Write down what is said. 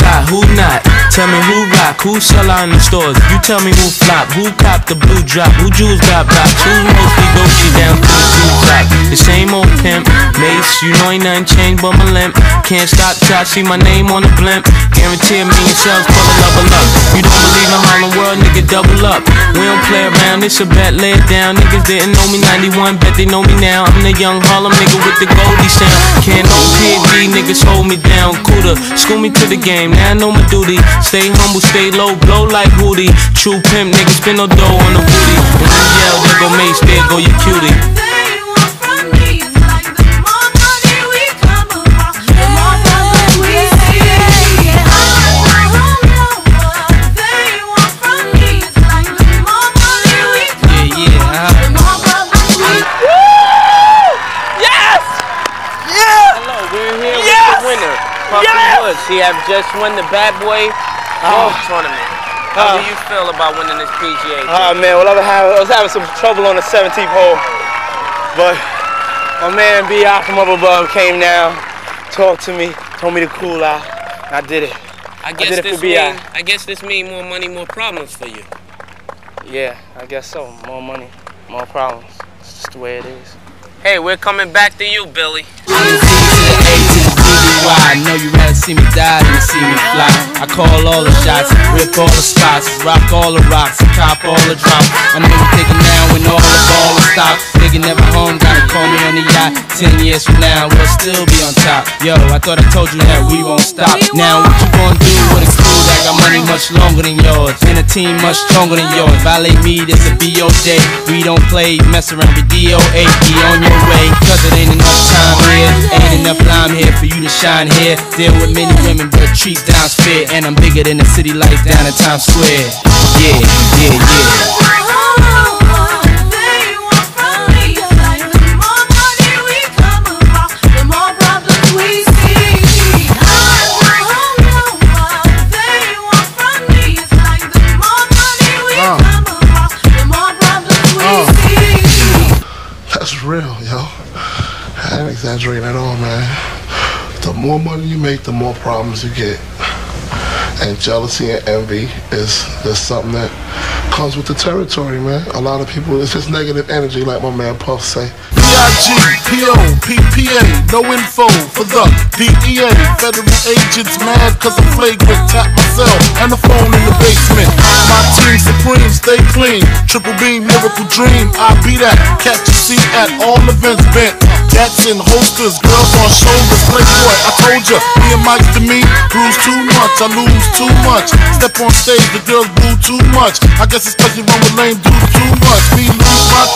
who's who not? Tell me who rock, who sell out in the stores. You tell me who flop, who cop the blue drop, who jewels got blocks, who's mostly Gucci down the same old pimp, Mace, you know ain't nothing changed but my limp. Can't stop till I see my name on the blimp. Guarantee a million shells for the level up. You don't believe in Harlem World, nigga, double up. We don't play around, it's a bet, lay it down. Niggas didn't know me 91, bet they know me now. I'm the young Harlem nigga with the Goldie sound. Can't no PD, niggas hold me down. Cooler, school me to the game, now I know my duty. Stay humble, stay low, blow like Hootie. True pimp, niggas spin no dough on the booty. When you yell, there go Mace, there go your cutie. Winner, Puffy Yes! Woods. He have just won the Bad Boy Golf Tournament. How do Ah. you feel about winning this PGA? Oh man, well I was having, I was having some trouble on the 17th hole, but my man B.I. from up above came down, talked to me, told me to cool out, and I did it. I guess did it this for mean, I guess this mean more money, more problems for you. Yeah, I guess so. More money, more problems. It's just the way it is. Hey, we're coming back to you, Billy. I'm the Z to the A to the B to the Y. I know you rather see me die than see me fly. I call all the shots, rip all the spots, rock all the rocks, cop all the drops. I know you thinking now when all the ball is stopped. Nigga never home, gotta call me on the yacht. Ten years from now, we'll still be on top. Yo, I thought I told you that we won't stop. Now what you gonna do with a crew that got money much longer than yours? And a team much stronger than yours. Violate me, this a BO day. We don't play, mess around with DOA. Be on your way, cause it ain't enough time here. Ain't enough lime here for you to shine here. Deal with many women, but treat down's fair. And I'm bigger than the city lights down in Times Square. Yeah, yeah, yeah. That's real, yo. I ain't exaggerating at all, man. The more money you make, the more problems you get. And jealousy and envy is, is something that comes with the territory, man. A lot of people, it's just negative energy, like my man Puff say. P-I-G-P-O, PPA, no info for the DEA. Federal agents mad cause I'm flagrant. Tap myself and the phone in the basement. My team supreme, stay clean. Triple beam, miracle dream. I be that. Catch a seat at all events bent. In holsters, girls on shoulders. Playboy, I told ya, me and Mike to me, bruise too much, I lose too much. Step on stage, the girls boo too much. I guess it's cause you run with lame dudes too much. Me lose my